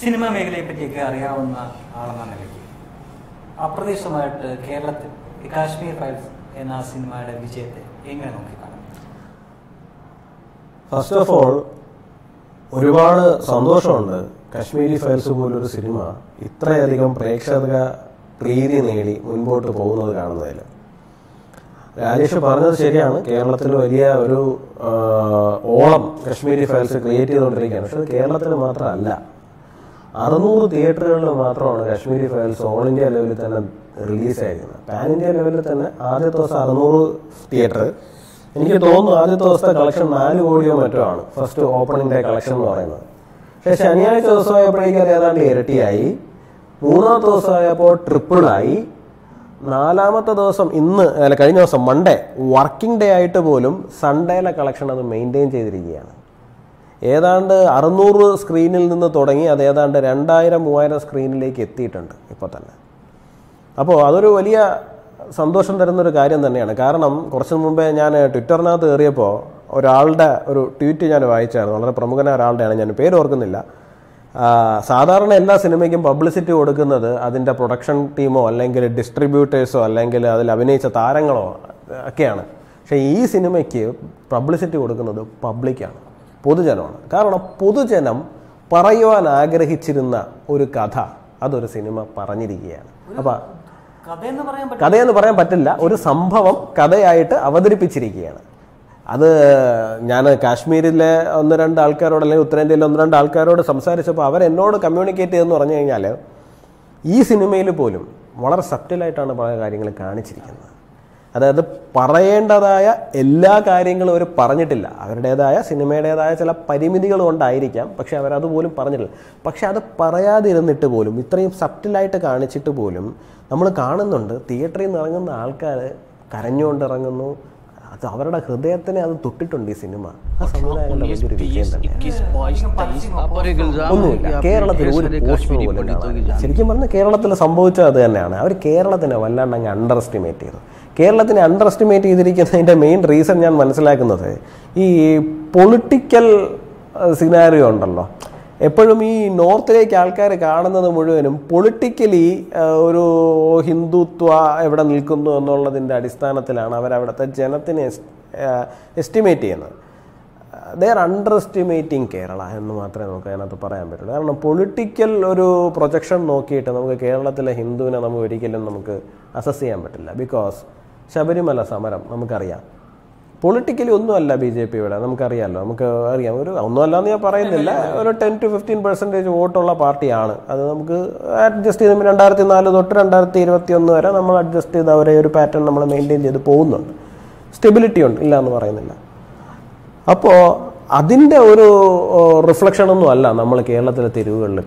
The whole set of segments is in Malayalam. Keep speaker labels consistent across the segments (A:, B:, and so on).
A: സിനിമാ മേഖലയെ പറ്റിയൊക്കെ അറിയാവുന്ന ആളെന്ന നിലയ്ക്ക് അപ്രതീക്ഷിതമായിട്ട് കേരളത്തിൽ കാശ്മീർ ഫയൽസ് എന്ന സിനിമയുടെ വിജയത്തെ എങ്ങനെ നോക്കിക്കാണും?
B: ഫസ്റ്റ് ഓഫ് ഓൾ ഒരുപാട് സന്തോഷമുണ്ട് കാശ്മീരി ഫയൽസ് പോലൊരു സിനിമ ഇത്രയധികം പ്രേക്ഷക പ്രീതി നേടി മുൻപോട്ട് പോകുന്നത് കാണുന്നതിൽ രാജേഷ് പറഞ്ഞത് ശരിയാണ് കേരളത്തിൽ വലിയ ഒരു ഓളം കശ്മീരി ഫയൽസ് ക്രിയേറ്റ് ചെയ്തുകൊണ്ടിരിക്കുകയാണ്. പക്ഷെ കേരളത്തിൽ മാത്രമല്ല. അറുന്നൂറ് തിയേറ്ററുകളിൽ മാത്രമാണ് കാശ്മീരി ഫയൽസ് ഓൾ ഇന്ത്യ ലെവലിൽ തന്നെ റിലീസ് ആയിരിക്കുന്നത് പാൻ ഇന്ത്യ ലെവലിൽ തന്നെ ആദ്യത്തെ ദിവസം അറുന്നൂറ് തിയേറ്റർ. എനിക്ക് തോന്നുന്നു ആദ്യത്തെ ദിവസത്തെ കളക്ഷൻ നാല് കോടിയോ മറ്റോ ആണ്. ഫസ്റ്റ് ഓപ്പണിംഗ് ഡേ കളക്ഷൻ എന്ന് പറയുന്നത്. പക്ഷെ ശനിയാഴ്ച ദിവസമായപ്പോഴേക്കും അത് ഏതാണ്ട് ഇരട്ടിയായി. മൂന്നാമത്തെ ദിവസമായപ്പോൾ ട്രിപ്പിളായി. നാലാമത്തെ ദിവസം ഇന്ന് അല്ല കഴിഞ്ഞ ദിവസം മൺഡേ വർക്കിംഗ് ഡേ ആയിട്ട് പോലും സൺഡേയിലെ കളക്ഷൻ അത് മെയിന്റെയിൻ ചെയ്തിരിക്കുകയാണ്. ഏതാണ്ട് അറുന്നൂറ് സ്ക്രീനിൽ നിന്ന് തുടങ്ങി അത് ഏതാണ്ട് രണ്ടായിരം മൂവായിരം സ്ക്രീനിലേക്ക് എത്തിയിട്ടുണ്ട് ഇപ്പോൾ തന്നെ. അപ്പോൾ അതൊരു വലിയ സന്തോഷം തരുന്നൊരു കാര്യം തന്നെയാണ്. കാരണം കുറച്ച് മുമ്പേ ഞാൻ ട്വിറ്ററിനകത്ത് കയറിയപ്പോൾ ഒരാളുടെ ഒരു ട്വീറ്റ് ഞാൻ വായിച്ചായിരുന്നു. വളരെ പ്രമുഖനായ ഒരാളുടെയാണ്. ഞാൻ പേര് ഓർക്കുന്നില്ല. സാധാരണ എല്ലാ സിനിമയ്ക്കും പബ്ലിസിറ്റി കൊടുക്കുന്നത് അതിന്റെ പ്രൊഡക്ഷൻ ടീമോ അല്ലെങ്കിൽ ഡിസ്ട്രിബ്യൂട്ടേഴ്സോ അല്ലെങ്കിൽ അതിൽ അഭിനയിച്ച താരങ്ങളോ ഒക്കെയാണ്. പക്ഷേ ഈ സിനിമയ്ക്ക് പബ്ലിസിറ്റി കൊടുക്കുന്നത് പബ്ലിക്കാണ്. പൊതുജനമാണ്. കാരണം പൊതുജനം പറയുവാൻ ആഗ്രഹിച്ചിരുന്ന ഒരു കഥ അതൊരു സിനിമ പറഞ്ഞിരിക്കുകയാണ്. അപ്പം
A: കഥയെന്ന് പറയാൻ
B: പറ്റില്ല. ഒരു സംഭവം കഥയായിട്ട് അവതരിപ്പിച്ചിരിക്കുകയാണ്. അത് ഞാൻ കാശ്മീരിലെ ഒന്ന് രണ്ട് ആൾക്കാരോട് അല്ലെങ്കിൽ ഉത്തരേന്ത്യയിലെ ഒന്ന് രണ്ട് ആൾക്കാരോട് സംസാരിച്ചപ്പോൾ അവരെന്നോട് കമ്മ്യൂണിക്കേറ്റ് ചെയ്തെന്ന് പറഞ്ഞു കഴിഞ്ഞാൽ ഈ സിനിമയിൽ പോലും വളരെ സബ്റ്റിലായിട്ടാണ് പല കാര്യങ്ങൾ കാണിച്ചിരിക്കുന്നത്. അതായത് പറയേണ്ടതായ എല്ലാ കാര്യങ്ങളും അവർ പറഞ്ഞിട്ടില്ല. അവരുടേതായ സിനിമയുടേതായ ചില പരിമിതികൾ ഉണ്ടായിരിക്കാം പക്ഷെ അവരതുപോലും പറഞ്ഞിട്ടില്ല. പക്ഷെ അത് പറയാതിരുന്നിട്ട് പോലും ഇത്രയും സബ്റ്റിലായിട്ട് കാണിച്ചിട്ട് പോലും നമ്മൾ കാണുന്നുണ്ട്. തിയേറ്ററിൽ നിന്ന് ഇറങ്ങുന്ന ആൾക്കാർ കരഞ്ഞുകൊണ്ട് ഇറങ്ങുന്നു അത് അവരുടെ ഹൃദയത്തിനെ അത് തൊട്ടിട്ടുണ്ട് ഈ സിനിമ. ആ സംവിധായകന്റെ വലിയൊരു വിജയം തന്നെയാണ് ഒന്നുമില്ല. കേരളത്തിൽ ഒരു പോസ്റ്റർ പോലും ശരിക്കും പറഞ്ഞാൽ കേരളത്തിൽ സംഭവിച്ചത് അത് തന്നെയാണ്. അവർ കേരളത്തിനെ വല്ലാണ്ട് അങ്ങ് അണ്ടർ എസ്റ്റിമേറ്റ് ചെയ്തു. കേരളത്തിനെ അണ്ടർ എസ്റ്റിമേറ്റ് ചെയ്തിരിക്കുന്നതിന്റെ മെയിൻ റീസൺ ഞാൻ മനസ്സിലാക്കുന്നത് ഈ പൊളിറ്റിക്കൽ സിനാരിയോ ഉണ്ടല്ലോ. എപ്പോഴും ഈ നോർത്തിലേക്ക് ആൾക്കാർ കാണുന്നത് മുഴുവനും പൊളിറ്റിക്കലി ഒരു ഹിന്ദുത്വ എവിടെ നിൽക്കുന്നു എന്നുള്ളതിന്റെ അടിസ്ഥാനത്തിലാണ് അവരവിടുത്തെ ജനത്തിനെ എസ്റ്റിമേറ്റ് ചെയ്യുന്നത്. ദർ അണ്ടർ എസ്റ്റിമേറ്റിംഗ് കേരള എന്ന് മാത്രമേ നമുക്ക് അതിനകത്ത് പറയാൻ പറ്റുള്ളൂ. കാരണം പൊളിറ്റിക്കൽ ഒരു പ്രൊജക്ഷൻ നോക്കിയിട്ട് നമുക്ക് കേരളത്തിലെ ഹിന്ദുവിനെ നമുക്ക് ഒരിക്കലും നമുക്ക് അസസ് ചെയ്യാൻ പറ്റില്ല. ബിക്കോസ് ശബരിമല സമരം നമുക്കറിയാം. പൊളിറ്റിക്കലി ഒന്നുമല്ല ബി ജെ പി ഇവിടെ നമുക്കറിയാമല്ലോ നമുക്ക് അറിയാം. ഒരു ഒന്നുമല്ല എന്ന് ഞാൻ പറയുന്നില്ല. ഒരു ടെൻ ടു ഫിഫ്റ്റീൻ പെർസെന്റേജ് വോട്ടുള്ള പാർട്ടിയാണ്. അത് നമുക്ക് അഡ്ജസ്റ്റ് ചെയ്ത് രണ്ടായിരത്തി നാല് തൊട്ട് രണ്ടായിരത്തി ഇരുപത്തി ഒന്ന് വരെ നമ്മൾ അഡ്ജസ്റ്റ് ചെയ്ത് അവരെ ഒരു പാറ്റേൺ നമ്മൾ മെയിന്റെയിൻ ചെയ്ത് പോകുന്നുണ്ട്. സ്റ്റെബിലിറ്റി ഉണ്ട് ഇല്ല എന്ന് പറയുന്നില്ല. അപ്പോൾ അതിന്റെ ഒരു റിഫ്ലക്ഷൻ ഒന്നും അല്ല നമ്മൾ കേരളത്തിലെ തെരുവുകളിൽ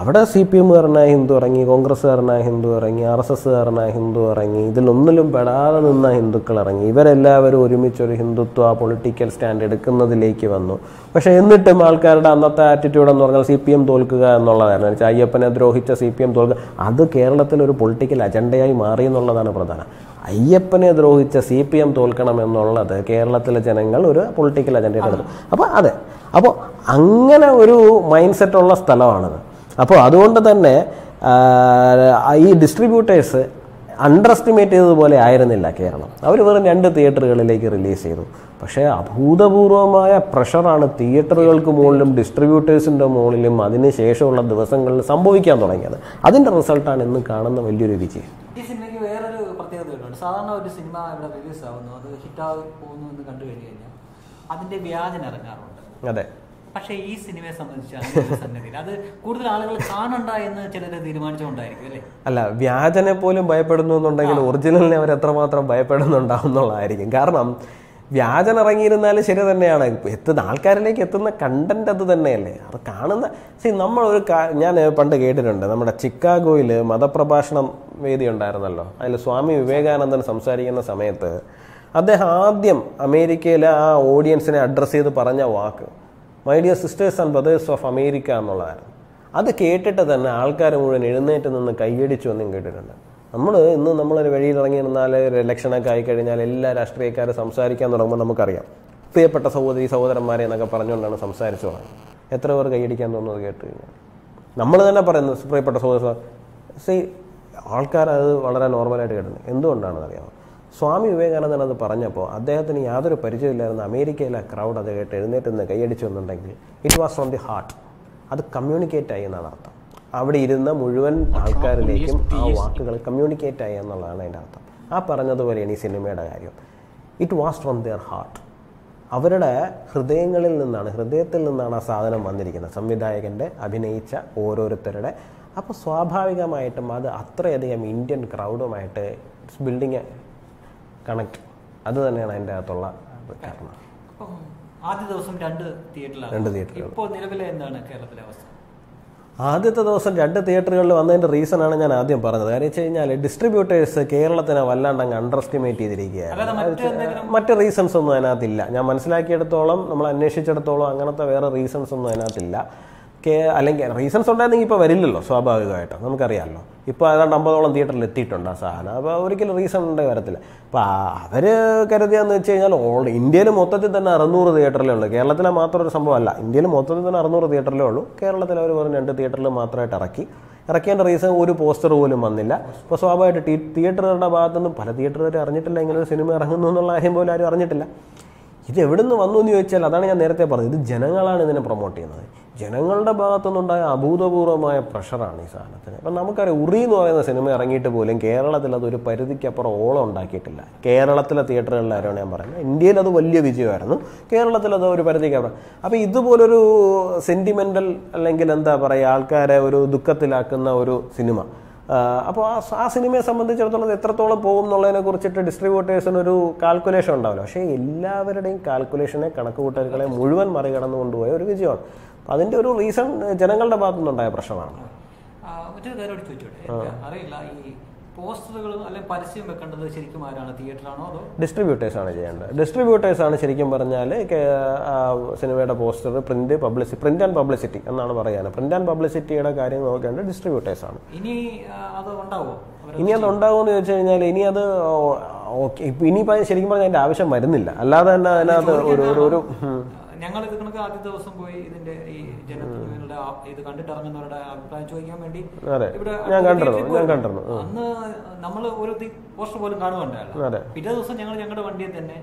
B: അവിടെ സി പി എമ്മുകാരനായ ഹിന്ദു ഇറങ്ങി കോൺഗ്രസ്സുകാരനായ ഹിന്ദു ഇറങ്ങി ആർ എസ് എസ്സുകാരനായ ഹിന്ദു ഇറങ്ങി ഇതിലൊന്നിലും പെടാതെ നിന്ന ഹിന്ദുക്കൾ ഇറങ്ങി. ഇവരെല്ലാവരും ഒരുമിച്ചൊരു ഹിന്ദുത്വ പൊളിറ്റിക്കൽ സ്റ്റാൻഡ് എടുക്കുന്നതിലേക്ക് വന്നു. പക്ഷേ എന്നിട്ടും ആൾക്കാരുടെ അന്നത്തെ ആറ്റിറ്റ്യൂഡ് എന്ന് പറഞ്ഞാൽ സി പി എം തോൽക്കുക എന്നുള്ളതായിരുന്നു. എന്ന് വെച്ചാൽ അയ്യപ്പനെ ദ്രോഹിച്ച സി പി എം തോൽക്കുക അത് കേരളത്തിൽ ഒരു പൊളിറ്റിക്കൽ അജണ്ടയായി മാറി എന്നുള്ളതാണ് പ്രധാനം. അയ്യപ്പനെ ദ്രോഹിച്ച സി പി എം തോൽക്കണം എന്നുള്ളത് കേരളത്തിലെ ജനങ്ങൾ ഒരു പൊളിറ്റിക്കൽ അജണ്ടയായിട്ട് അപ്പോൾ അതെ അപ്പോൾ അങ്ങനെ ഒരു മൈൻഡ് സെറ്റുള്ള സ്ഥലമാണത്. അപ്പോൾ അതുകൊണ്ട് തന്നെ ഈ ഡിസ്ട്രിബ്യൂട്ടേഴ്സ് അണ്ടർ എസ്റ്റിമേറ്റ് ചെയ്തതുപോലെ ആയിരുന്നില്ല കേരളം. അവർ വെറും രണ്ട് തിയേറ്ററുകളിലേക്ക് റിലീസ് ചെയ്തു. പക്ഷേ അഭൂതപൂർവമായ പ്രഷറാണ് തിയേറ്ററുകൾക്ക് മുകളിലും ഡിസ്ട്രിബ്യൂട്ടേഴ്സിന്റെ മുകളിലും അതിന് ശേഷമുള്ള ദിവസങ്ങളിൽ സംഭവിക്കാൻ തുടങ്ങിയത്. അതിന്റെ റിസൾട്ടാണ് ഇന്ന് കാണുന്ന വലിയൊരു വിജയം.
A: ഈ സിനിമയ്ക്ക് വേറൊരു പ്രത്യേകതയുണ്ട് സാധാരണ ഒരു സിനിമ ഇവിടെ റിലീസ് ആവുന്നു. അത് ഹിറ്റായി പോകുന്നു എന്ന് കണ്ടു കഴിഞ്ഞു കഴിഞ്ഞാൽ അതിന്റെ വ്യാജന ഇറങ്ങാറുണ്ട്.
B: അതെ.
A: പക്ഷേ ഈ സിനിമയെ സംബന്ധിച്ച് അത് കൂടുതൽ ആളുകൾ കാണണ്ട എന്ന് ചിലർ തീരുമാനിച്ചുകൊണ്ടായിരിക്കും അല്ലേ?
B: അല്ല വ്യാജനെ പോലും ഭയപ്പെടുന്നു എന്നുണ്ടെങ്കിൽ ഒറിജിനലിനെ അവർ എത്രമാത്രം ഭയപ്പെടുന്നുണ്ടാവും എന്നുള്ളതായിരിക്കും കാരണം വ്യാജൻ ഇറങ്ങിയിരുന്നാലും ശരി തന്നെയാണ്. എത്തുന്ന ആൾക്കാരിലേക്ക് എത്തുന്ന കണ്ടന്റ് അത് തന്നെയല്ലേ? അത് കാണുന്ന സി നമ്മളൊരു ഞാൻ പണ്ട് കേട്ടിട്ടുണ്ട്. നമ്മുടെ ചിക്കാഗോയിൽ മതപ്രഭാഷണം വേദി ഉണ്ടായിരുന്നല്ലോ. അതിൽ സ്വാമി വിവേകാനന്ദൻ സംസാരിക്കുന്ന സമയത്ത് അദ്ദേഹം ആദ്യം അമേരിക്കയിലെ ആ ഓഡിയൻസിനെ അഡ്രസ്സ് ചെയ്ത് പറഞ്ഞ വാക്ക്. My dear sisters and brothers of America എന്നുള്ളതായിരുന്നു. അത് കേട്ടിട്ട് തന്നെ ആൾക്കാർ മുഴുവൻ എഴുന്നേറ്റ് നിന്ന് കൈയടിച്ചു എന്നും കേട്ടിട്ടുണ്ട്. നമ്മൾ ഇന്ന് നമ്മളൊരു വഴിയിൽ ഇറങ്ങി നിന്നാൽ ഒരു ഇലക്ഷനൊക്കെ ആയിക്കഴിഞ്ഞാൽ എല്ലാ രാഷ്ട്രീയക്കാരും സംസാരിക്കാൻ തുടങ്ങുമ്പോൾ നമുക്കറിയാം. പ്രിയപ്പെട്ട സഹോദരി സഹോദരന്മാരെ എന്നൊക്കെ പറഞ്ഞുകൊണ്ടാണ് സംസാരിച്ചു തുടങ്ങുന്നത്. എത്ര പേർ കൈയടിക്കാൻ തോന്നുന്നത് കേട്ട് കഴിഞ്ഞാൽ നമ്മൾ തന്നെ പറയുന്നത് പ്രിയപ്പെട്ട സഹോദരി സി ആൾക്കാർ അത് വളരെ നോർമലായിട്ട് കേട്ടിട്ടുണ്ട്. എന്തുകൊണ്ടാണെന്ന് അറിയാമോ സ്വാമി വിവേകാനന്ദൻ അത് പറഞ്ഞപ്പോൾ അദ്ദേഹത്തിന് യാതൊരു പരിചയമില്ലായിരുന്ന. അമേരിക്കയിലെ ക്രൗഡ് അത് കേട്ട് എഴുന്നേറ്റ് നിന്ന് കൈയടിച്ചു വന്നുണ്ടെങ്കിൽ it was from the heart അത് കമ്മ്യൂണിക്കേറ്റ് ആയി എന്നാണ് അർത്ഥം. അവിടെ ഇരുന്ന മുഴുവൻ ആൾക്കാരിലേക്കും ആ വാക്കുകൾ കമ്മ്യൂണിക്കേറ്റ് ആയി എന്നുള്ളതാണ് അതിന്റെ അർത്ഥം. ആ പറഞ്ഞതുപോലെയാണ് ഈ സിനിമയുടെ കാര്യം. It was from their heart അവരുടെ ഹൃദയങ്ങളിൽ നിന്നാണ് ഹൃദയത്തിൽ നിന്നാണ് ആ സാധനം വന്നിരിക്കുന്നത്. സംവിധായകന്റെ അഭിനയിച്ച ഓരോരുത്തരുടെ. അപ്പോൾ സ്വാഭാവികമായിട്ടും അത് അത്രയധികം ഇന്ത്യൻ ക്രൗഡുമായിട്ട് ബിൽഡിങ് കണക്ട് അത് തന്നെയാണ് അതിന്റെ അകത്തുള്ള കാരണം.
A: ആദ്യ ദിവസം രണ്ട് തിയേറ്ററിലാണ്.
B: രണ്ട് തിയേറ്റർ
A: ഇപ്പോൾ നിലവിലെ എന്താണ് കേരളത്തിലെ അവസ്ഥ?
B: ആദ്യത്തെ ദിവസം രണ്ട് തിയേറ്ററുകളിൽ വന്നതിന്റെ റീസണാണ് ഞാൻ ആദ്യം പറഞ്ഞത്. കാരണം വെച്ച് കഴിഞ്ഞാൽ ഡിസ്ട്രിബ്യൂട്ടേഴ്സ് കേരളത്തിനെ വല്ലാണ്ട് അങ്ങ് അണ്ടർ എസ്റ്റിമേറ്റ് ചെയ്തിരിക്കുകയാണ് മറ്റ് റീസൺസ് ഒന്നും അതിനകത്തില്ല. ഞാൻ മനസ്സിലാക്കിയെടുത്തോളം നമ്മൾ അന്വേഷിച്ചിടത്തോളം അങ്ങനത്തെ വേറെ റീസൺസ് ഒന്നും അതിനകത്തില്ല. കേ അല്ലെങ്കിൽ റീസൺസ് ഉണ്ടായിരുന്നെങ്കിൽ ഇപ്പോൾ വരില്ലല്ലോ സ്വാഭാവികമായിട്ടും. നമുക്കറിയാമല്ലോ ഇപ്പോൾ ഏതാണ്ട് അമ്പതോളം തിയേറ്ററിൽ എത്തിയിട്ടുണ്ട് ആ സാധനം. അപ്പോൾ ഒരിക്കലും റീസൺ ഉണ്ട് വരത്തില്ല. അപ്പോൾ അവർ കരുതിയെന്ന് വെച്ച് കഴിഞ്ഞാൽ ഓൾ ഇന്ത്യയിൽ മൊത്തത്തിൽ തന്നെ അറുന്നൂറ് തിയേറ്ററിലേ ഉള്ളൂ. കേരളത്തിലെ മാത്രം ഒരു സംഭവമല്ല ഇന്ത്യയിൽ മൊത്തത്തിൽ തന്നെ അറുന്നൂറ് തിയേറ്ററിലേ ഉള്ളൂ. കേരളത്തിൽ അവർ പറഞ്ഞ രണ്ട് തിയേറ്ററിൽ മാത്രമായിട്ട് ഇറക്കി. ഇറക്കേണ്ട റീസൺ ഒരു പോസ്റ്റർ പോലും വന്നില്ല. അപ്പോൾ സ്വാഭാവികമായിട്ട് തിയേറ്ററുകളുടെ ഭാഗത്തുനിന്ന് പല തിയേറ്ററുകാർ അറിഞ്ഞിട്ടില്ല. ഇങ്ങനെ ഒരു സിനിമ ഇറങ്ങുന്നു എന്നുള്ള കാര്യം പോലും ആരും അറിഞ്ഞിട്ടില്ല. ഇത് എവിടെ നിന്ന് വന്നു എന്ന് ചോദിച്ചാൽ അതാണ് ഞാൻ നേരത്തെ പറഞ്ഞത്. ഇത് ജനങ്ങളാണ് ഇതിനെ പ്രൊമോട്ട് ചെയ്യുന്നത്. ജനങ്ങളുടെ ഭാഗത്തുനിന്നുണ്ടായ അഭൂതപൂർവമായ പ്രഷറാണ് ഈ സാധനത്തിന്. അപ്പം നമുക്കറിയാം ഉറി എന്ന് പറയുന്ന സിനിമ ഇറങ്ങിയിട്ട് പോലും കേരളത്തിൽ അതൊരു പരിധിക്കപ്പുറം ഓളം ഉണ്ടാക്കിയിട്ടില്ല. കേരളത്തിലെ തിയേറ്ററുകളിലാരാണ് ഞാൻ പറയുന്നത്? ഇന്ത്യയിൽ അത് വലിയ വിജയമായിരുന്നു. കേരളത്തിൽ അത് ഒരു പരിധിക്കപ്പുറം. അപ്പോൾ ഇതുപോലൊരു സെന്റിമെന്റൽ അല്ലെങ്കിൽ എന്താ പറയുക ആൾക്കാരെ ഒരു ദുഃഖത്തിലാക്കുന്ന ഒരു സിനിമ. അപ്പോൾ ആ ആ സിനിമയെ സംബന്ധിച്ചിടത്തോളം എത്രത്തോളം പോകും എന്നുള്ളതിനെ കുറിച്ചിട്ട് ഡിസ്ട്രിബ്യൂട്ടേഴ്സിന് ഒരു കാൽക്കുലേഷൻ ഉണ്ടാവില്ല. പക്ഷേ എല്ലാവരുടെയും കാൽക്കുലേഷനെ കണക്കുകൂട്ടലുകളെ മുഴുവൻ മറികടന്നു കൊണ്ടുപോയ ഒരു വിജയമാണ്. അപ്പം അതിന്റെ ഒരു റീസൺ ജനങ്ങളുടെ ഭാഗത്തുനിന്നുണ്ടായ പ്രശ്നമാണ്.
A: ഒരു മറ്റൊരു കാര്യം ചോദിച്ചോട്ടെ? അറിയില്ല ഈ അല്ലെങ്കിൽ പരസ്യം വെക്കേണ്ടത് ശരിക്കും ആരാണ്? തിയേറ്ററാണോ അതോ?
B: ഡിസ്ട്രിബ്യൂട്ടേഴ്സാണ് ചെയ്യേണ്ടത്. ഡിസ്ട്രിബ്യൂട്ടേഴ്സാണ് ശരിക്കും പറഞ്ഞാൽ സിനിമയുടെ poster print publicity print and publicity എന്നാണ് പറയുന്നത് പ്രിന്റ് ആൻഡ് പബ്ലിസിറ്റിയുടെ കാര്യം നോക്കേണ്ടത് ഡിസ്ട്രിബ്യൂട്ടേഴ്സാണ്
A: ഇനി ആ, അത് ഉണ്ടാവോ?
B: ഇനി അത് ഉണ്ടാവുമെന്ന് ചോദിച്ചു കഴിഞ്ഞാൽ ഇനി അത് ഓക്കെ ഇനി ഇനിയിപ്പോൾ ശരിക്കും പറഞ്ഞാൽ അതിന്റെ ആവശ്യം വരുന്നില്ല. അല്ലാതെ തന്നെ അതിനകത്ത് ഒരു ഒരു.
A: ഞങ്ങൾ ഇത് കണക്ക് ആദ്യ ദിവസം പോയി ഇതിന്റെ ഈ ജനപ്രതിനിധികളുടെ ഇത് കണ്ടിട്ടിറങ്ങുന്നവരുടെ അഭിപ്രായം ചോദിക്കാൻ വേണ്ടി ഇവിടെ. അന്ന് നമ്മൾ ഒരു പോസ്റ്റർ പോലും
B: കാണുന്നുണ്ടായിരുന്നു
A: പിറ്റേ ദിവസം ഞങ്ങൾ ഞങ്ങളുടെ വണ്ടിയിൽ തന്നെ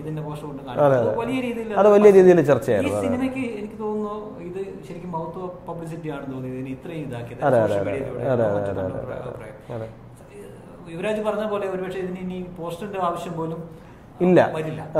A: ഇതിന്റെ പോസ്റ്റർ കൊണ്ട് കാണും വലിയ രീതിയിൽ
B: അത് വലിയ രീതിയിൽ
A: ഈ
B: ചർച്ചയായിരുന്നു.
A: സിനിമയ്ക്ക് എനിക്ക് തോന്നുന്നു ഇത് ശരിക്കും മൗത്ത് പബ്ലിസിറ്റി ആണെന്ന് തോന്നിയത് ഇതിന് ഇത്രയും ഇതാക്കിയത്. യുവരാജ് പറഞ്ഞ പോലെ ഒരുപക്ഷെ ഇതിന് ഇനി പോസ്റ്ററിന്റെ ആവശ്യം പോലും
B: ഇല്ല.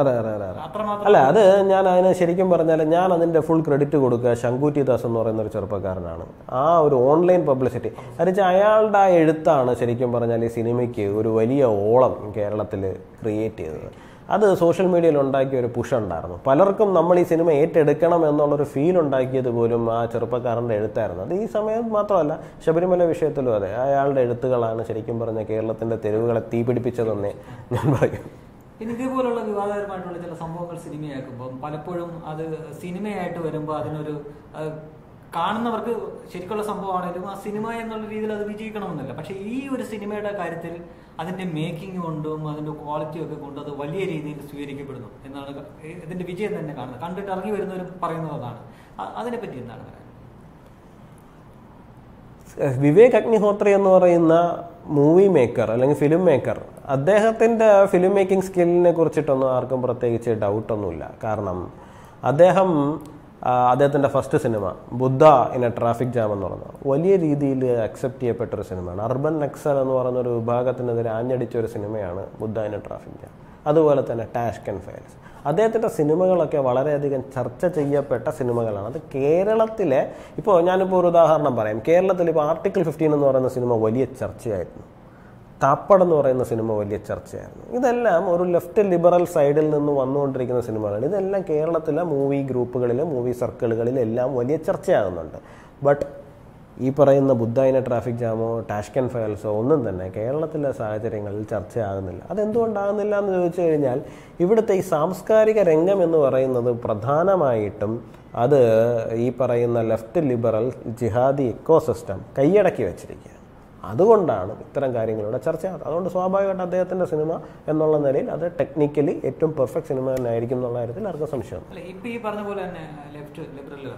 B: അതെ അതെ അതെ അതെ. അല്ല അത് ഞാൻ അതിന് ശരിക്കും പറഞ്ഞാൽ ഞാൻ അതിന്റെ ഫുൾ ക്രെഡിറ്റ് കൊടുക്കുക ശങ്കുറ്റി ദാസ് എന്ന് പറയുന്ന ഒരു ചെറുപ്പക്കാരനാണ്. ആ ഒരു ഓൺലൈൻ പബ്ലിസിറ്റി അതായത് അയാളുടെ ആ എഴുത്താണ് ശരിക്കും പറഞ്ഞാൽ ഈ സിനിമയ്ക്ക് ഒരു വലിയ ഓളം കേരളത്തിൽ ക്രിയേറ്റ് ചെയ്തത്. അത് സോഷ്യൽ മീഡിയയിൽ ഉണ്ടാക്കിയ ഒരു പുഷ് ഉണ്ടായിരുന്നു. പലർക്കും നമ്മൾ ഈ സിനിമ ഏറ്റെടുക്കണം എന്നുള്ളൊരു ഫീൽ ഉണ്ടാക്കിയത് പോലും ആ ചെറുപ്പക്കാരന്റെ എഴുത്തായിരുന്നു. അത് ഈ സമയം മാത്രമല്ല ശബരിമല വിഷയത്തിലും അതെ അയാളുടെ എഴുത്തുകളാണ് ശരിക്കും പറഞ്ഞ കേരളത്തിന്റെ തെരുവുകളെ തീപിടിപ്പിച്ചതെന്നേ ഞാൻ പറയും.
A: പിന്നെ ഇതേപോലുള്ള വിവാദപരമായിട്ടുള്ള ചില സംഭവങ്ങൾ സിനിമയാക്കുമ്പോൾ പലപ്പോഴും അത് സിനിമയായിട്ട് വരുമ്പോൾ അതിനൊരു കാണുന്നവർക്ക് ശരിക്കുള്ള സംഭവമാണെങ്കിലും ആ സിനിമ എന്നുള്ള രീതിയിൽ അത് വിജയിക്കണമെന്നില്ല. പക്ഷേ ഈ ഒരു സിനിമയുടെ കാര്യത്തിൽ അതിന്റെ മേക്കിംഗ് കൊണ്ടും അതിന്റെ ക്വാളിറ്റി ഒക്കെ കൊണ്ടും അത് വലിയ രീതിയിൽ സ്വീകരിക്കപ്പെടുന്നു എന്നാണ് ഇതിന്റെ വിജയം തന്നെ കാണുന്നത്. കണ്ടിട്ട് ഇറങ്ങി വരുന്നവരും പറയുന്നത് അതാണ്. അതിനെപ്പറ്റി എന്താണ് പറയാൻ
B: വിവേക് അഗ്നിഹോത്രി എന്ന് പറയുന്ന മൂവി മേക്കർ അല്ലെങ്കിൽ ഫിലിം മേക്കർ അദ്ദേഹത്തിന്റെ ഫിലിം മേക്കിംഗ് സ്കില്ലിനെ കുറിച്ചിട്ടൊന്നും ആർക്കും പ്രത്യേകിച്ച് ഡൗട്ടൊന്നുമില്ല കാരണം അദ്ദേഹം അദ്ദേഹത്തിന്റെ first cinema Buddha in a traffic jam എന്ന് പറയുന്നത് വലിയ രീതിയിൽ അക്സെപ്റ്റ് ചെയ്യപ്പെട്ട ഒരു സിനിമയാണ് അർബൻ നക്സൽ എന്ന് പറയുന്ന ഒരു വിഭാഗത്തിനെതിരെ ആഞ്ഞടിച്ച ഒരു സിനിമയാണ് Buddha in a traffic jam അതുപോലെ തന്നെ ടാഷ്ക് ആൻഡ് ഫയൽസ് അദ്ദേഹത്തിന്റെ സിനിമകളൊക്കെ വളരെയധികം ചർച്ച ചെയ്യപ്പെട്ട സിനിമകളാണ്. അത് കേരളത്തിലെ ഇപ്പോൾ ഞാനിപ്പോൾ ഒരു ഉദാഹരണം പറയാം. കേരളത്തിൽ ഇപ്പോൾ ആർട്ടിക്കിൾ ഫിഫ്റ്റീൻ എന്ന് പറയുന്ന സിനിമ വലിയ ചർച്ചയായിരുന്നു. താപ്പടം എന്ന് പറയുന്ന സിനിമ വലിയ ചർച്ചയായിരുന്നു. ഇതെല്ലാം ഒരു ലെഫ്റ്റ് ലിബറൽ സൈഡിൽ നിന്ന് വന്നുകൊണ്ടിരിക്കുന്ന സിനിമകളാണ്. ഇതെല്ലാം കേരളത്തിലെ മൂവി ഗ്രൂപ്പുകളിലും മൂവി സർക്കിളുകളിലും എല്ലാം വലിയ ചർച്ചയാകുന്നുണ്ട്. ബട്ട് ഈ പറയുന്ന ബുദ്ധായന ട്രാഫിക് ജാമോ ടാഷ്കൻ ഫയൽസോ ഒന്നും തന്നെ കേരളത്തിലെ സാഹചര്യങ്ങളിൽ ചർച്ചയാകുന്നില്ല. അതെന്തുകൊണ്ടാകുന്നില്ല എന്ന് ചോദിച്ചു കഴിഞ്ഞാൽ ഇവിടുത്തെ ഈ സാംസ്കാരിക രംഗം എന്ന് പറയുന്നത് പ്രധാനമായിട്ടും അത് ഈ പറയുന്ന ലെഫ്റ്റ് ലിബറൽ ജിഹാദി ഇക്കോസിസ്റ്റം കൈയടക്കി വെച്ചിരിക്കുകയാണ്. അതുകൊണ്ടാണ് ഇത്തരം കാര്യങ്ങളുടെ ചർച്ച. അതുകൊണ്ട് സ്വാഭാവികമായിട്ട് അദ്ദേഹത്തിന്റെ സിനിമ എന്നുള്ള നിലയിൽ അത് ടെക്നിക്കലി ഏറ്റവും പെർഫെക്റ്റ് സിനിമ തന്നെ ആയിരിക്കും എന്നുള്ള കാര്യത്തിൽ ആർക്കും സംശയം
A: ഇപ്പൊ ഈ പറഞ്ഞ പോലെ തന്നെ ലെഫ്റ്റ് ലിബറലുകൾ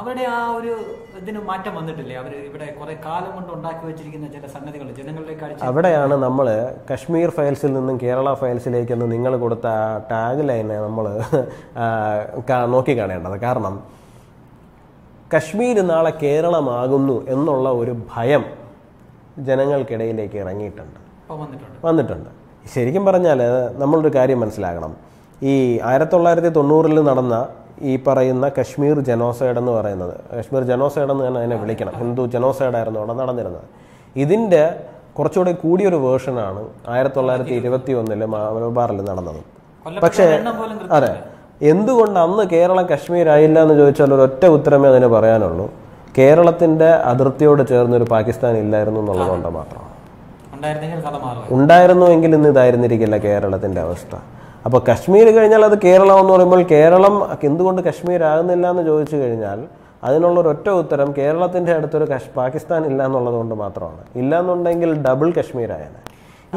A: അവരുടെ ആ ഒരു ഇതിന് മാറ്റം വന്നിട്ടില്ലേ? അവർ ഇവിടെ കുറെ കാലം കൊണ്ട് ഉണ്ടാക്കി വെച്ചിരിക്കുന്ന ചില സംഗതികൾ ജനങ്ങളിലേക്ക്
B: അവിടെയാണ് നമ്മൾ കശ്മീർ ഫയൽസിൽ നിന്നും കേരള ഫയൽസിലേക്ക് എന്ന് നിങ്ങൾ കൊടുത്ത ടാഗ് ലൈനെ നമ്മൾ നോക്കി കാണേണ്ടത്. കാരണം കശ്മീർ നാളെ കേരളമാകുന്നു എന്നുള്ള ഒരു ഭയം ജനങ്ങൾക്കിടയിലേക്ക് ഇറങ്ങിയിട്ടുണ്ട്.
A: വന്നിട്ടുണ്ട്.
B: ശരിക്കും പറഞ്ഞാൽ നമ്മളൊരു കാര്യം മനസ്സിലാക്കണം ഈ ആയിരത്തി തൊള്ളായിരത്തി തൊണ്ണൂറിൽ നടന്ന ഈ പറയുന്ന കശ്മീർ ജനോസൈഡ് എന്ന് പറയുന്നത് കശ്മീർ ജനോസൈഡ് എന്ന് തന്നെ അതിനെ വിളിക്കണം. ഹിന്ദു ജനോസൈഡ് ആയിരുന്നു അവിടെ നടന്നിരുന്നത്. ഇതിന്റെ കുറച്ചുകൂടി കൂടിയൊരു വേർഷനാണ് ആയിരത്തി തൊള്ളായിരത്തി ഇരുപത്തി ഒന്നിൽ മലബാറിൽ നടന്നത്. പക്ഷേ അതെ. എന്തുകൊണ്ട് അന്ന് കേരളം കശ്മീർ ആയില്ല എന്ന് ചോദിച്ചാൽ ഒരൊറ്റ ഉത്തരമേ അതിന് പറയാനുള്ളൂ. കേരളത്തിന്റെ അതിർത്തിയോട് ചേർന്നൊരു പാകിസ്ഥാൻ ഇല്ലായിരുന്നു എന്നുള്ളതുകൊണ്ട്
A: മാത്രം. ഉണ്ടായിരുന്നു
B: എങ്കിൽ ഇന്ന് ഇതായിരുന്നിരിക്കില്ല കേരളത്തിന്റെ അവസ്ഥ. അപ്പോൾ കശ്മീർ കഴിഞ്ഞാൽ അത് കേരളം എന്ന് പറയുമ്പോൾ കേരളം എന്തുകൊണ്ട് കശ്മീർ ആകുന്നില്ല എന്ന് ചോദിച്ചു കഴിഞ്ഞാൽ അതിനുള്ള ഒരു ഒറ്റ ഉത്തരം കേരളത്തിന്റെ അടുത്തൊരു പാകിസ്ഥാൻ ഇല്ല എന്നുള്ളത് കൊണ്ട് മാത്രമാണ്. ഇല്ല എന്നുണ്ടെങ്കിൽ ഡബിൾ കശ്മീർ ആയത്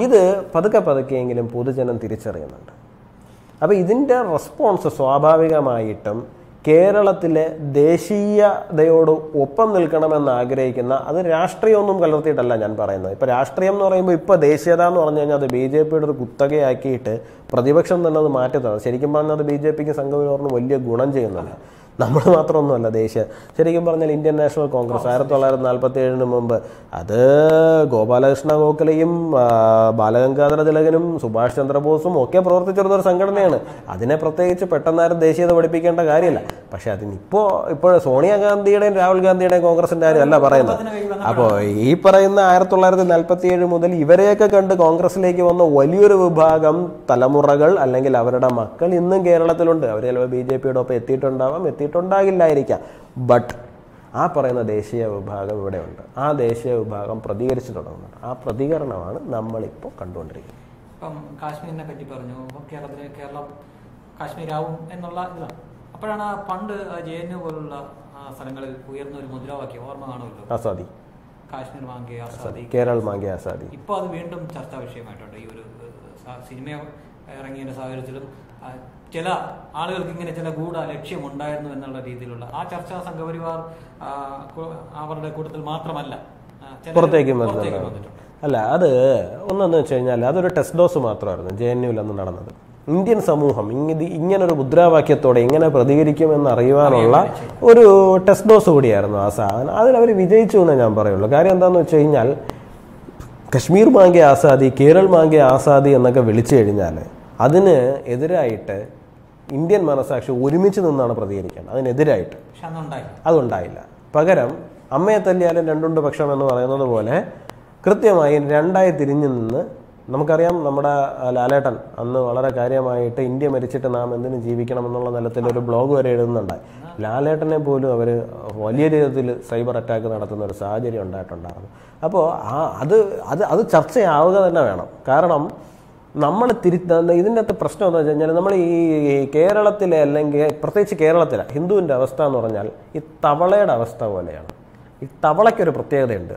B: ഇത് പതുക്കെ പതുക്കെയെങ്കിലും പൊതുജനം തിരിച്ചറിയുന്നുണ്ട്. അപ്പോൾ ഇതിന്റെ റെസ്പോൺസ് സ്വാഭാവികമായിട്ടും കേരളത്തിലെ ദേശീയതയോട് ഒപ്പം നിൽക്കണമെന്ന് ആഗ്രഹിക്കുന്ന അത് രാഷ്ട്രീയമൊന്നും കലർത്തിയിട്ടല്ല ഞാൻ പറയുന്നത്. ഇപ്പോൾ രാഷ്ട്രീയം എന്ന് പറയുമ്പോൾ ഇപ്പോൾ ദേശീയത എന്ന് പറഞ്ഞു കഴിഞ്ഞാൽ അത് ബി ജെ പിയുടെ ഒരു കുത്തകയാക്കിയിട്ട് പ്രതിപക്ഷം തന്നെ അത് മാറ്റുന്നത് ശരിക്കും പറഞ്ഞാൽ അത് ബി ജെ പിക്ക് സംഘപരിവാറിന് വലിയ ഗുണം ചെയ്യുന്നുണ്ട്. നമ്മൾ മാത്രമൊന്നുമല്ല ദേശീയ. ശരിക്കും പറഞ്ഞാൽ ഇന്ത്യൻ നാഷണൽ കോൺഗ്രസ് ആയിരത്തി തൊള്ളായിരത്തി നാൽപ്പത്തി ഏഴിന് മുമ്പ്. അത് ഗോപാലകൃഷ്ണ ഗോഖലയും ബാലഗംഗാധര തിലകനും സുഭാഷ് ചന്ദ്രബോസും ഒക്കെ പ്രവർത്തിച്ചിരുന്ന ഒരു സംഘടനയാണ്. അതിനെ പ്രത്യേകിച്ച് പെട്ടെന്നാരും ദേശീയത പഠിപ്പിക്കേണ്ട കാര്യമില്ല. പക്ഷെ അതിനിപ്പോൾ ഇപ്പോൾ സോണിയാഗാന്ധിയുടെയും രാഹുൽ ഗാന്ധിയുടെയും കോൺഗ്രസിന്റെ ആരും കാര്യമല്ല പറയുന്നത്. അപ്പോൾ ഈ പറയുന്ന ആയിരത്തി തൊള്ളായിരത്തി നാൽപ്പത്തി ഏഴ് മുതൽ ഇവരെയൊക്കെ കണ്ട് കോൺഗ്രസിലേക്ക് വന്ന വലിയൊരു വിഭാഗം തലമുറകൾ അല്ലെങ്കിൽ അവരുടെ മക്കൾ ഇന്നും കേരളത്തിലുണ്ട്. അവർ ചിലപ്പോൾ ബി ജെ പിയുടെ ഒപ്പം എത്തിയിട്ടുണ്ടാവാം എത്തിയിട്ടുണ്ടാകില്ലായിരിക്കാം ബട്ട് ആ പറയുന്ന ദേശീയ വിഭാഗം ഇവിടെയുണ്ട്. ആ ദേശീയ വിഭാഗം പ്രതികരിച്ചു തുടങ്ങുന്നുണ്ട് ആ പ്രതികരണമാണ് നമ്മളിപ്പോൾ കണ്ടുകൊണ്ടിരിക്കുന്നത്.
A: ഇപ്പം കാശ്മീരിനെ പറ്റി പറഞ്ഞു. അപ്പം കേരളത്തിന് കേരളം കാശ്മീരാവും എന്നുള്ള ഇതാണ്. അപ്പോഴാണ് ആ പണ്ട് ജെ എൻ യു പോലുള്ള സ്ഥലങ്ങളിൽ ഉയർന്ന ഒരു മുദ്രാവാക്യം ഓർമ്മ കാണുമല്ലോ?
B: ആസാദി.
A: കാശ്മീർ വാങ്ങിയ ആസാദി.
B: കേരൾ വാങ്ങിയ ആസാദി.
A: ഇപ്പോൾ അത് വീണ്ടും ചർച്ചാ വിഷയമായിട്ടുണ്ട്. ഈ ഒരു സിനിമ ഇറങ്ങിയ സാഹചര്യത്തിലും ചില ആളുകൾക്ക് ഇങ്ങനെ ചില ഗൂഢ ലക്ഷ്യമുണ്ടായിരുന്നു എന്നുള്ള രീതിയിലുള്ള ആ ചർച്ചാ സംഘപരിവാർ അവരുടെ കൂട്ടത്തിൽ മാത്രമല്ല.
B: പുറത്തേക്കും അല്ല അത് ഒന്നെന്ന് വെച്ച് കഴിഞ്ഞാൽ അതൊരു ടെസ്റ്റ് ഡോസ് മാത്രമായിരുന്നു ജെ എൻ യുവിൽ അന്ന് നടന്നത്. ഇന്ത്യൻ സമൂഹം ഇങ്ങനെ ഇങ്ങനൊരു മുദ്രാവാക്യത്തോടെ എങ്ങനെ പ്രതികരിക്കുമെന്ന് അറിയുവാനുള്ള ഒരു ടെസ്റ്റ് ഡോസ് കൂടിയായിരുന്നു ആ സാധനം. അതിൽ അവർ വിജയിച്ചു എന്നേ ഞാൻ പറയുള്ളൂ. കാര്യം എന്താണെന്ന് വെച്ച് കഴിഞ്ഞാൽ കശ്മീർ മാങ്കെ ആസാദി കേരൾ മാങ്കെ ആസാദി എന്നൊക്കെ വിളിച്ചു കഴിഞ്ഞാൽ അതിന് എതിരായിട്ട് ഇന്ത്യൻ മനസാക്ഷി ഒരുമിച്ച് നിന്നാണ് പ്രതികരിക്കേണ്ടത്. അതിനെതിരായിട്ട്. അതുണ്ടായില്ല. പകരം അമ്മയെ തല്ലിയാലും രണ്ടുണ്ട് പക്ഷം എന്ന് പറയുന്നത് പോലെ കൃത്യമായി രണ്ടായി തിരിഞ്ഞു നിന്ന് നമുക്കറിയാം നമ്മുടെ ലാലേട്ടൻ അന്ന് വളരെ കാര്യമായിട്ട് ഇന്ത്യ മരിച്ചിട്ട് നാം എന്തിനു ജീവിക്കണം എന്നുള്ള തലത്തിൽ ഒരു ബ്ലോഗ് വരെ എഴുതുന്നുണ്ടായി. ലാലേട്ടനെ പോലും അവർ വലിയ രീതിയിൽ സൈബർ അറ്റാക്ക് നടത്തുന്ന ഒരു സാഹചര്യം ഉണ്ടായിട്ടുണ്ടായിരുന്നു. അപ്പോൾ ആ അത് അത് അത് ചർച്ചയാവുക തന്നെ വേണം. കാരണം നമ്മൾ തിരി ഇതിന്റെ അകത്ത് പ്രശ്നം എന്ന് വെച്ച് കഴിഞ്ഞാൽ നമ്മൾ ഈ കേരളത്തിലെ അല്ലെങ്കിൽ പ്രത്യേകിച്ച് കേരളത്തിലെ ഹിന്ദുവിന്റെ അവസ്ഥ എന്ന് പറഞ്ഞാൽ ഈ തവളയുടെ അവസ്ഥ പോലെയാണ്. ഈ തവളയ്ക്കൊരു പ്രത്യേകതയുണ്ട്.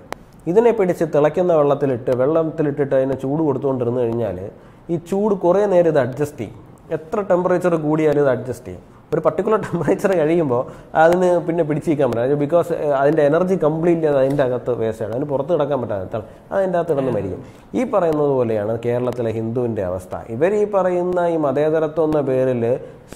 B: ഇതിനെ പിടിച്ച് തിളയ്ക്കുന്ന വെള്ളത്തിലിട്ട് വെള്ളത്തിലിട്ടിട്ട് അതിനെ ചൂട് കൊടുത്തുകൊണ്ടിരുന്നു കഴിഞ്ഞാൽ ഈ ചൂട് കുറേ നേരം ഇത് അഡ്ജസ്റ്റ് ചെയ്യും. എത്ര ടെമ്പറേച്ചർ കൂടിയാലും ഇത് അഡ്ജസ്റ്റ് ചെയ്യും. ഒരു പർട്ടിക്കുലർ ടെമ്പറേച്ചർ കഴിയുമ്പോൾ അതിന് പിന്നെ പിടിച്ചിരിക്കാൻ പറ്റില്ല. ബിക്കോസ് അതിന്റെ എനർജി കംപ്ലീറ്റ്ലി അത് അതിന്റെ അകത്ത് വേസ്റ്റാണ് അതിന് പുറത്ത് കിടക്കാൻ പറ്റാത്ത അതിന്റെ അകത്ത് കിടന്ന് മരിക്കും. ഈ പറയുന്നത് പോലെയാണ് കേരളത്തിലെ ഹിന്ദുവിന്റെ അവസ്ഥ. ഇവർ ഈ പറയുന്ന ഈ മതേതരത്വം എന്ന പേരിൽ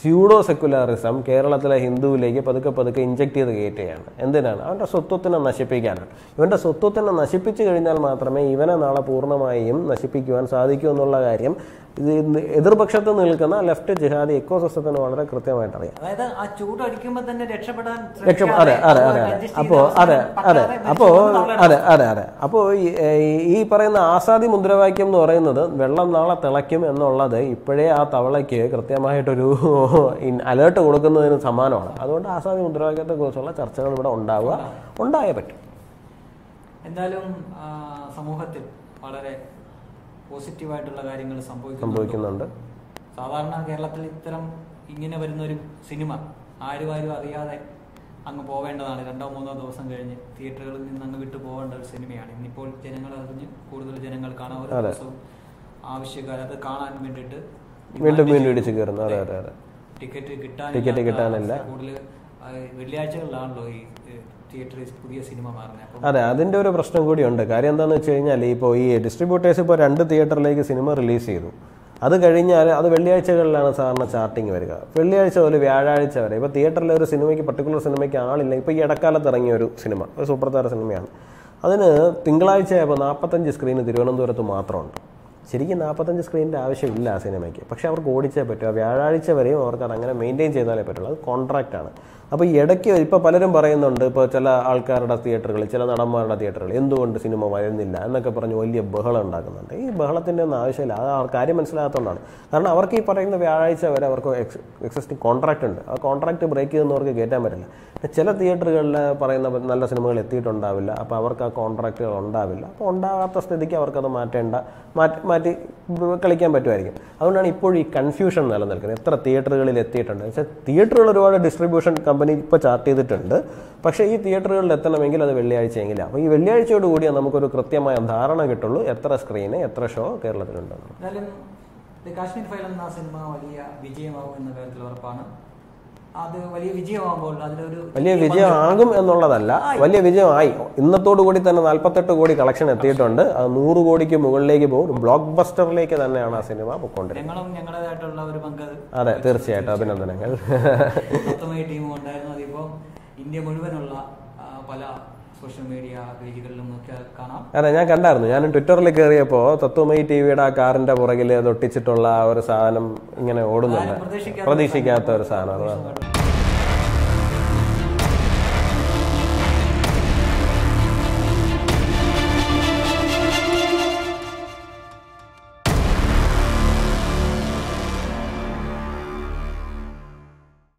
B: സ്യൂഡോ സെക്കുലാറിസം കേരളത്തിലെ ഹിന്ദുവിലേക്ക് പതുക്കെ പതുക്കെ ഇഞ്ചക്ട് ചെയ്ത് കയറ്റുകയാണ്. എന്തിനാണ്? അവന്റെ സ്വത്വത്തിനെ നശിപ്പിക്കാനാണ്. ഇവന്റെ സ്വത്വത്തിനെ നശിപ്പിച്ചു കഴിഞ്ഞാൽ മാത്രമേ ഇവനെ നാളെ പൂർണമായും നശിപ്പിക്കുവാൻ സാധിക്കൂ എന്നുള്ള കാര്യം ഇത് എതിർപക്ഷത്ത് നിൽക്കുന്ന ലെഫ്റ്റ് ജിഹാദി എക്കോസിസ്റ്റത്തിന് വളരെ കൃത്യമായിട്ട് അറിയാം.
A: അതായത് ആ ചൂട് അടിക്കുമ്പോൾ തന്നെ രക്ഷപ്പെടാൻ
B: രക്ഷ അതെ അതെ അതെ അതെ. അപ്പോൾ അതെ അതെ. അപ്പോൾ അതെ അതെ അതെ. അപ്പോൾ ഈ പറയുന്ന ആസാദി മുദ്രാവാക്യം എന്ന് പറയുന്നത് വെള്ളം നാളെ തിളയ്ക്കും എന്നുള്ളത് ഇപ്പോഴേ ആ തവളയ്ക്ക് കൃത്യമായിട്ടൊരു അലേർട്ട് കൊടുക്കുന്നതിന് സമാനമാണ്. അതുകൊണ്ട് ആസാദി മുദ്രാവാക്യത്തെ കുറിച്ചുള്ള ചർച്ചകൾ ഇവിടെ ഉണ്ടാവുക ഉണ്ടായേ പറ്റും.
A: എന്തായാലും സമൂഹത്തിൽ വളരെ പോസിറ്റീവായിട്ടുള്ള കാര്യങ്ങൾ സംഭവിക്കുന്നു
B: സംഭവിക്കുന്നുണ്ട്.
A: സാധാരണ കേരളത്തിൽ ഇത്തരം ഇങ്ങനെ വരുന്ന ഒരു സിനിമ ആരും ആരും അറിയാതെ അങ്ങ് പോവേണ്ടതാണ്. രണ്ടോ മൂന്നോ ദിവസം കഴിഞ്ഞ് തിയേറ്ററുകളിൽ നിന്ന് അങ്ങ് വിട്ടു പോകേണ്ട ഒരു സിനിമയാണ്. ഇന്നിപ്പോൾ ജനങ്ങൾ അറിഞ്ഞ് കൂടുതൽ ജനങ്ങൾ കാണാൻ ഒരു. ദിവസവും ആവശ്യക്കാർ അത് കാണാൻ വേണ്ടിയിട്ട്
B: വീണ്ടും വീണ്ടും ഇടിച്ചു കയറുന്നു. അതെ അതെ അതെ.
A: ടിക്കറ്റ് കിട്ടാൻ
B: ടിക്കറ്റ് കിട്ടാനില്ല.
A: കൂടുതൽ വെള്ളിയാഴ്ചകളിലാണല്ലോ ഈ
B: അതെ അതിന്റെ ഒരു പ്രശ്നം കൂടിയുണ്ട്. കാര്യം എന്താണെന്ന് വെച്ച് കഴിഞ്ഞാൽ ഇപ്പോൾ ഈ ഡിസ്ട്രിബ്യൂട്ടേഴ്സ് ഇപ്പോൾ രണ്ട് തിയേറ്ററിലേക്ക് സിനിമ റിലീസ് ചെയ്തു. അത് കഴിഞ്ഞാൽ അത് വെള്ളിയാഴ്ചകളിലാണ് സാറിന് ചാർട്ടിങ് വരിക. വെള്ളിയാഴ്ച മുതൽ വ്യാഴാഴ്ച വരെ. ഇപ്പോൾ തിയേറ്ററിലെ ഒരു സിനിമയ്ക്ക് പർട്ടിക്കുലർ സിനിമയ്ക്ക് ആളില്ല. ഇപ്പോൾ ഈ ഇടക്കാലത്ത് ഇറങ്ങിയ ഒരു സിനിമ ഒരു താര സിനിമയാണ്. അതിന് തിങ്കളാഴ്ച ആയപ്പോൾ നാൽപ്പത്തഞ്ച് സ്ക്രീന് തിരുവനന്തപുരത്ത് മാത്രമുണ്ട്. ശരിക്കും നാൽപ്പത്തഞ്ച് സ്ക്രീനിന്റെ ആവശ്യമില്ല ആ സിനിമയ്ക്ക്. പക്ഷേ അവർക്ക് ഓടിച്ചേ പറ്റുക വ്യാഴാഴ്ച വരെയും അവർക്ക് അത് അങ്ങനെ മെയിന്റെയിൻ ചെയ്താലേ പറ്റുള്ളൂ. അത് കോൺട്രാക്റ്റാണ് അപ്പോൾ ഈ ഇടയ്ക്ക് ഇപ്പോൾ പലരും പറയുന്നുണ്ട് ഇപ്പോൾ ചില ആൾക്കാരുടെ തിയേറ്ററുകൾ ചില നടന്മാരുടെ തിയേറ്ററുകൾ എന്തുകൊണ്ട് സിനിമ വരുന്നില്ല എന്നൊക്കെ പറഞ്ഞ് വലിയ ബഹളം ഉണ്ടാക്കുന്നുണ്ട്. ഈ ബഹളത്തിന്റെ ഒന്നും ആവശ്യമില്ല. അത് കാര്യം മനസ്സിലാകാത്തതുകൊണ്ടാണ് കാരണം അവർക്ക് ഈ പറയുന്ന വ്യാഴാഴ്ച വരെ അവർക്ക് എക്സിസ്റ്റിംഗ് കോൺട്രാക്റ്റ് ഉണ്ട്. ആ കോൺട്രാക്റ്റ് ബ്രേക്ക് ചെയ്യുന്നവർക്ക് കയറ്റാൻ പറ്റില്ല. ചില തിയേറ്ററുകളിൽ പറയുന്ന നല്ല സിനിമകൾ എത്തിയിട്ടുണ്ടാവില്ല. അപ്പോൾ അവർക്ക് ആ കോൺട്രാക്റ്റുകൾ ഉണ്ടാവില്ല. അപ്പോൾ ഉണ്ടാകാത്ത സ്ഥിതിക്ക് അവർക്കത് മാറ്റേണ്ട മാറ്റി മാറ്റി കളിക്കാൻ പറ്റുമായിരിക്കും. അതുകൊണ്ടാണ് ഇപ്പോഴും ഈ കൺഫ്യൂഷൻ നിലനിൽക്കുന്നത്. എത്ര തിയേറ്ററുകളിൽ എത്തിയിട്ടുണ്ട്. വെച്ചാൽ തിയേറ്ററുകൾ ഒരുപാട് ഡിസ്ട്രിബ്യൂഷൻ കമ്പനി ഇപ്പോൾ ചാർട്ട് ചെയ്തിട്ടുണ്ട്. പക്ഷേ ഈ തിയേറ്ററുകളിൽ എത്തണമെങ്കിൽ അത് വെള്ളിയാഴ്ചയെങ്കിലും. അപ്പോൾ ഈ വെള്ളിയാഴ്ചയോട് കൂടിയാണ് നമുക്കൊരു കൃത്യമായ ധാരണ കിട്ടുള്ളൂ. എത്ര സ്ക്രീന് എത്ര ഷോ കേരളത്തിലുണ്ടെന്ന്.
A: കാശ്മീർ ഫയൽ എന്ന സിനിമ വലിയ വിജയമാകും എന്ന കാര്യത്തിൽ ഉറപ്പാണ്. അത് വലിയ വിജയമാകുമ്പോൾ അതിലൊരു
B: വലിയ വിജയമാകും എന്നുള്ളതല്ല. വലിയ വിജയമായി. ഇന്നത്തോടു കൂടി തന്നെ നാൽപ്പത്തെട്ട് കോടി കളക്ഷൻ എത്തിയിട്ടുണ്ട്. അത് നൂറ് കോടിക്ക് മുകളിലേക്ക് പോകും. ബ്ലോക്ക് ബസ്റ്ററിലേക്ക് തന്നെയാണ് ആ സിനിമ
A: പൊക്കോണ്ടിരിക്കുന്നത്
B: അതെ തീർച്ചയായിട്ടും. അഭിനന്ദനങ്ങൾ.
A: ഇന്ത്യ മുഴുവനുള്ള പല സോഷ്യൽ മീഡിയ പേജുകളിലും ഒക്കെ കാണാം.
B: അതെ ഞാൻ കണ്ടായിരുന്നു. ഞാൻ ട്വിറ്ററിൽ കയറിയപ്പോൾ തത്വമയി ടി വിയുടെ ആ കാറിന്റെ പുറകിൽ അത് ഒട്ടിച്ചിട്ടുള്ള ആ ഒരു സാധനം ഇങ്ങനെ ഓടുന്നുണ്ട്. പ്രതീക്ഷിക്കാത്ത ഒരു സാധനം അത്.
A: ഒരു